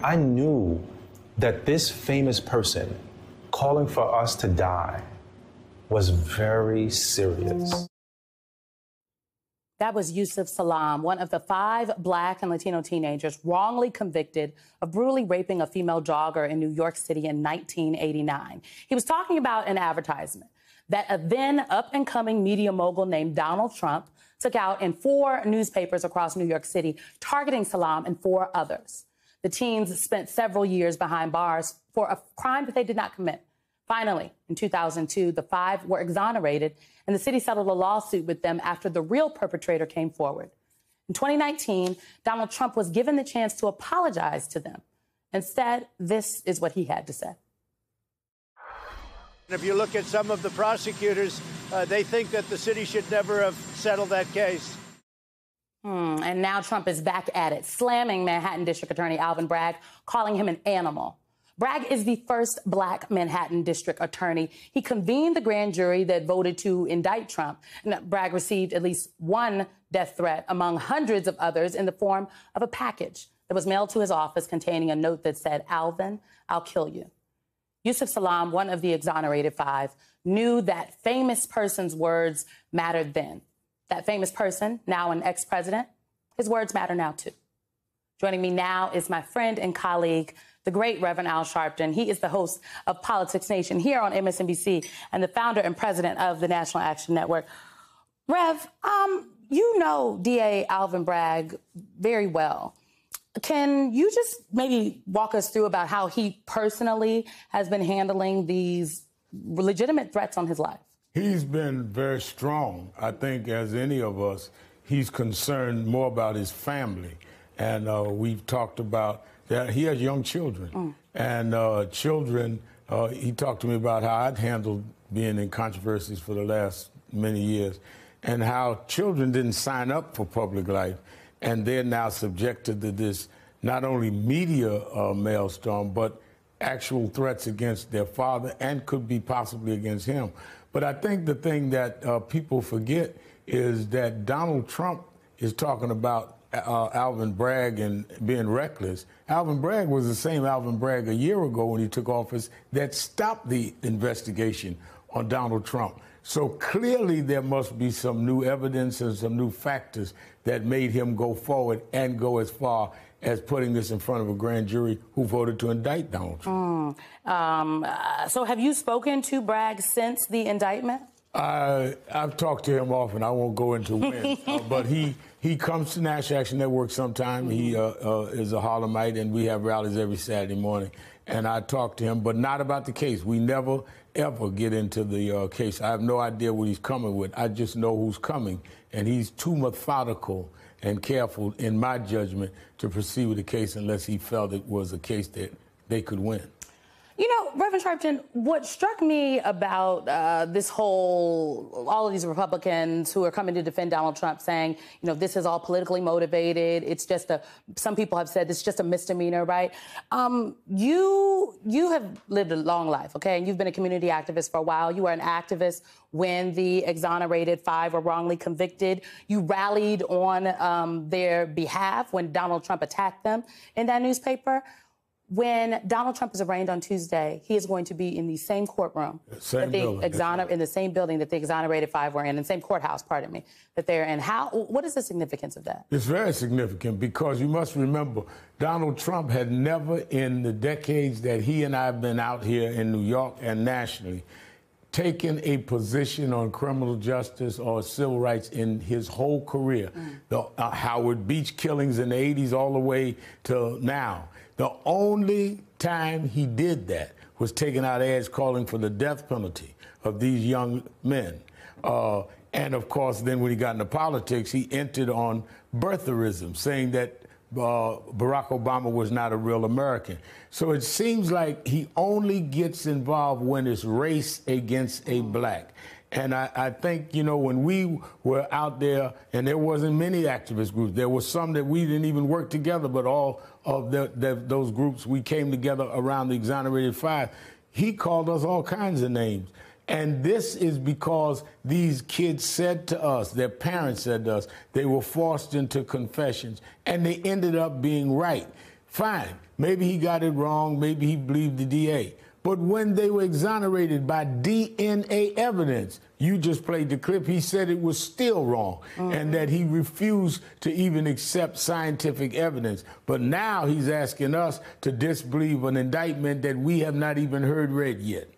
I knew that this famous person calling for us to die was very serious. That was Yusef Salaam, one of the five black and Latino teenagers wrongly convicted of brutally raping a female jogger in New York City in 1989. He was talking about an advertisement that a then up and coming media mogul named Donald Trump took out in four newspapers across New York City, targeting Salaam and four others. The teens spent several years behind bars for a crime that they did not commit. Finally, in 2002, the five were exonerated, and the city settled a lawsuit with them after the real perpetrator came forward. In 2019, Donald Trump was given the chance to apologize to them. Instead, this is what he had to say. If you look at some of the prosecutors, uh, they think that the city should never have settled that case. Hmm, and now Trump is back at it, slamming Manhattan District Attorney Alvin Bragg, calling him an animal. Bragg is the first black Manhattan district attorney. He convened the grand jury that voted to indict Trump. Bragg received at least one death threat among hundreds of others in the form of a package that was mailed to his office containing a note that said, Alvin, I'll kill you. Yusef Salaam, one of the exonerated five, knew that famous person's words mattered then. That famous person, now an ex president, his words matter now too. Joining me now is my friend and colleague, the great Reverend Al Sharpton. He is the host of Politics Nation here on MSNBC and the founder and president of the National Action Network. Rev, um, you know DA Alvin Bragg very well. Can you just maybe walk us through about how he personally has been handling these legitimate threats on his life? He's been very strong. I think, as any of us, he's concerned more about his family. And uh, we've talked about that he has young children. Mm. And uh, children, uh, he talked to me about how I'd handled being in controversies for the last many years and how children didn't sign up for public life. And they're now subjected to this not only media uh, maelstrom, but actual threats against their father and could be possibly against him. But I think the thing that uh, people forget is that Donald Trump is talking about uh, Alvin Bragg and being reckless. Alvin Bragg was the same Alvin Bragg a year ago when he took office that stopped the investigation on Donald Trump. So clearly there must be some new evidence and some new factors that made him go forward and go as far as putting this in front of a grand jury who voted to indict Donald Trump. Mm. Um, uh, so have you spoken to Bragg since the indictment? Uh, I've talked to him often. I won't go into when, uh, but he he comes to National Action Network sometime. Mm-hmm. He uh, uh, is a Harlemite, and we have rallies every Saturday morning. And I talk to him, but not about the case. We never ever get into the uh, case. I have no idea what he's coming with. I just know who's coming, and he's too methodical and careful, in my judgment, to proceed with the case unless he felt it was a case that they could win. You know, Reverend Sharpton, what struck me about uh, this whole, all of these Republicans who are coming to defend Donald Trump saying, you know, this is all politically motivated. It's just a, some people have said it's just a misdemeanor, right? Um, you, you have lived a long life, okay? And you've been a community activist for a while. You were an activist when the exonerated five were wrongly convicted. You rallied on um, their behalf when Donald Trump attacked them in that newspaper when Donald Trump is arraigned on Tuesday, he is going to be in the same courtroom same that they building, exoner- in the same building that the exonerated five were in, in the same courthouse, pardon me, that they're in. How? What is the significance of that? It's very significant because you must remember Donald Trump had never, in the decades that he and I have been out here in New York and nationally, taken a position on criminal justice or civil rights in his whole career. Mm. The uh, Howard Beach killings in the 80s all the way to now. The only time he did that was taking out ads calling for the death penalty of these young men. Uh, and of course, then when he got into politics, he entered on birtherism, saying that uh, Barack Obama was not a real American. So it seems like he only gets involved when it's race against a black. And I, I, think, you know, when we were out there, and there wasn't many activist groups, there were some that we didn't even work together, but all of the, the, those groups, we came together around the exonerated five. He called us all kinds of names. And this is because these kids said to us, their parents said to us, they were forced into confessions, and they ended up being right. Fine. Maybe he got it wrong. Maybe he believed the DA. But when they were exonerated by DNA evidence, you just played the clip, he said it was still wrong mm-hmm. and that he refused to even accept scientific evidence. But now he's asking us to disbelieve an indictment that we have not even heard read yet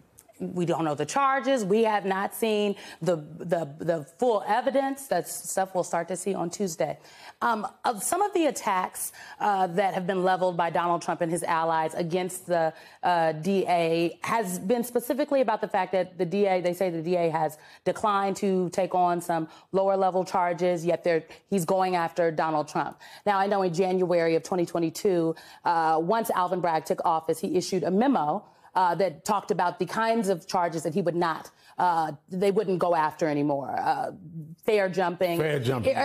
we don't know the charges. We have not seen the the, the full evidence. That's stuff we'll start to see on Tuesday. Um, of some of the attacks uh, that have been leveled by Donald Trump and his allies against the uh, DA has been specifically about the fact that the DA, they say the DA has declined to take on some lower level charges, yet he's going after Donald Trump. Now, I know in January of 2022, uh, once Alvin Bragg took office, he issued a memo uh, that talked about the kinds of charges that he would not, uh, they wouldn't go after anymore. Uh, fare jumping. Fare jumping.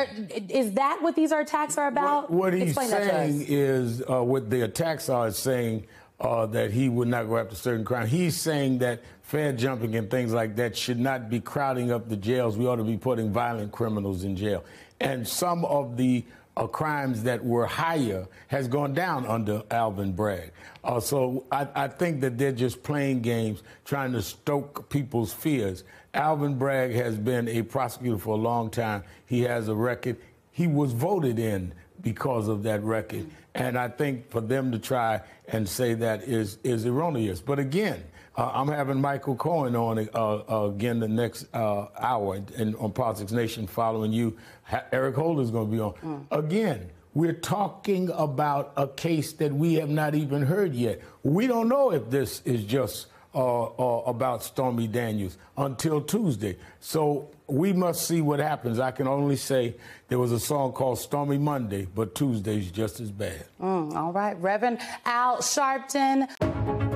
Is that what these attacks are about? What, what he's Explain saying is, uh, what the attacks are saying uh, that he would not go after certain crimes. He's saying that fair jumping and things like that should not be crowding up the jails. We ought to be putting violent criminals in jail. And some of the uh, crimes that were higher has gone down under Alvin Bragg. Uh, so I, I, think that they're just playing games, trying to stoke people's fears. Alvin Bragg has been a prosecutor for a long time. He has a record. He was voted in because of that record. And I think for them to try and say that is, is erroneous. But again, uh, I'm having Michael Cohen on uh, uh, again the next uh, hour and on Politics Nation following you. Ha- Eric Holder is going to be on. Mm. Again, we're talking about a case that we have not even heard yet. We don't know if this is just uh, uh, about Stormy Daniels until Tuesday. So we must see what happens. I can only say there was a song called Stormy Monday, but Tuesday's just as bad. Mm, all right. Reverend Al Sharpton.